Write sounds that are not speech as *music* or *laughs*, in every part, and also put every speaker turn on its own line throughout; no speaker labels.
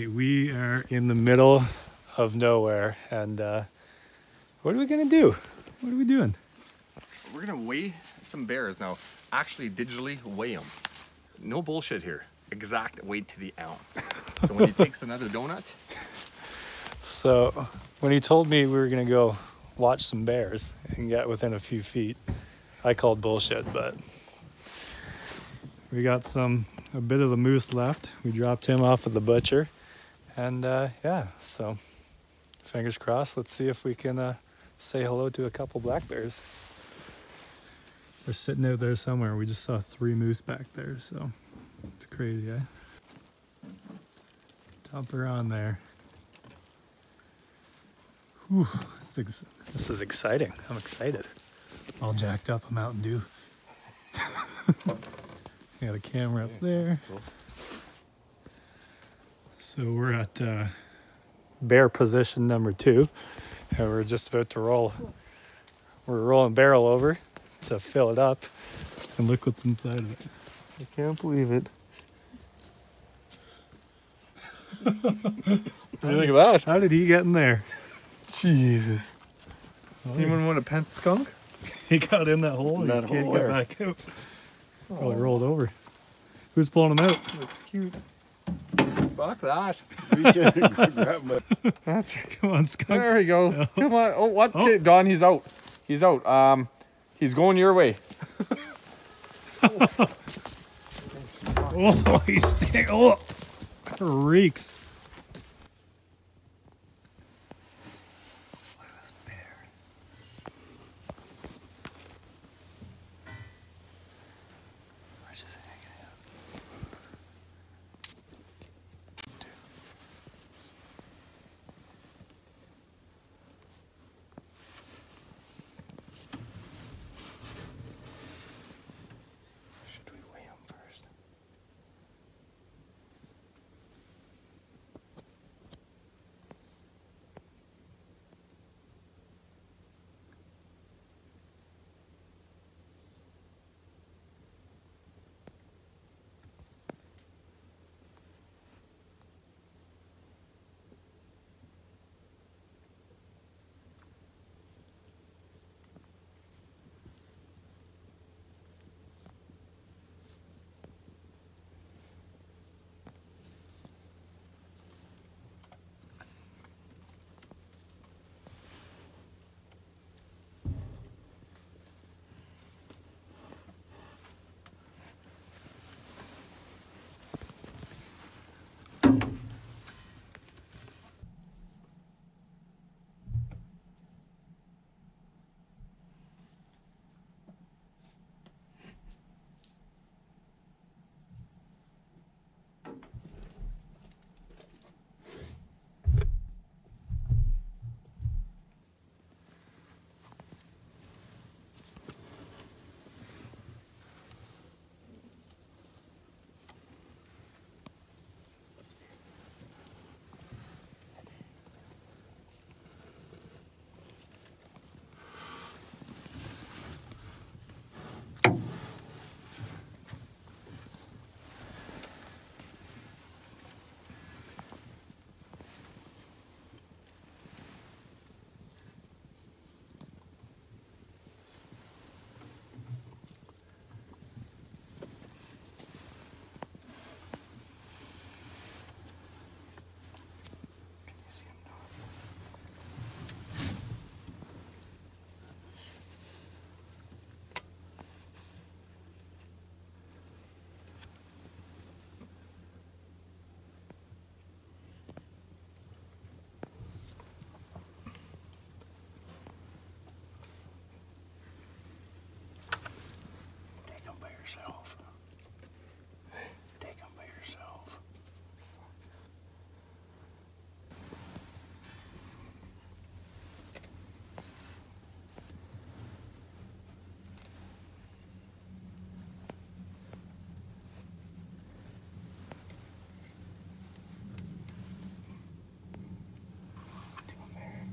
right, we are in the middle of nowhere, and uh, what are we gonna do? What are we doing?
We're gonna weigh some bears now. Actually, digitally weigh them. No bullshit here. Exact weight to the ounce. So when he takes *laughs* another donut,
So, when he told me we were gonna go watch some bears and get within a few feet, I called bullshit, but we got some a bit of the moose left. We dropped him off at the butcher, and uh, yeah, so fingers crossed. Let's see if we can uh, say hello to a couple black bears. They're sitting out there somewhere. We just saw three moose back there, so it's crazy, eh? Dump her on there. Whew, this, is, this is exciting. I'm excited. All jacked up a Mountain Dew. *laughs* Got a camera up there. So we're at uh, bear position number two, and we're just about to roll. We're rolling barrel over to fill it up, and look what's inside of it.
I can't believe it. *laughs*
what do you think of that?
How did he get in there?
Jesus.
Anyone want a pent skunk? *laughs*
He got in that hole. and
That
he can't
hole
get
there.
back out. Probably rolled over. Who's pulling him out?
That's cute.
Fuck that.
Reach in and go grab my-
That's
Come on, Scott.
there we go. *laughs* Come on. Oh, what?
Oh.
Okay, Don, he's out. He's out. Um, he's going your way. *laughs*
Oh, he's staying. Oh, reeks. Yourself. Take him by yourself. Doing there.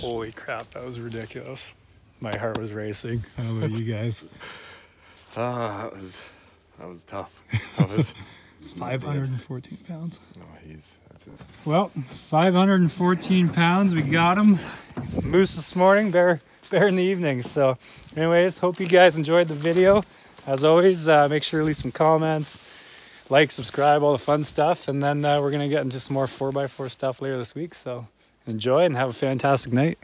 Holy crap, that was ridiculous. My heart was racing. How about you guys?
Ah, *laughs* that was that was tough. That was *laughs*
514 pounds.
no, he's that's it.
Well, 514 pounds. We got him. Moose this morning, bear bear in the evening. So, anyways, hope you guys enjoyed the video. As always, uh, make sure to leave some comments, like, subscribe, all the fun stuff, and then uh, we're gonna get into some more 4x4 stuff later this week. So, enjoy and have a fantastic night.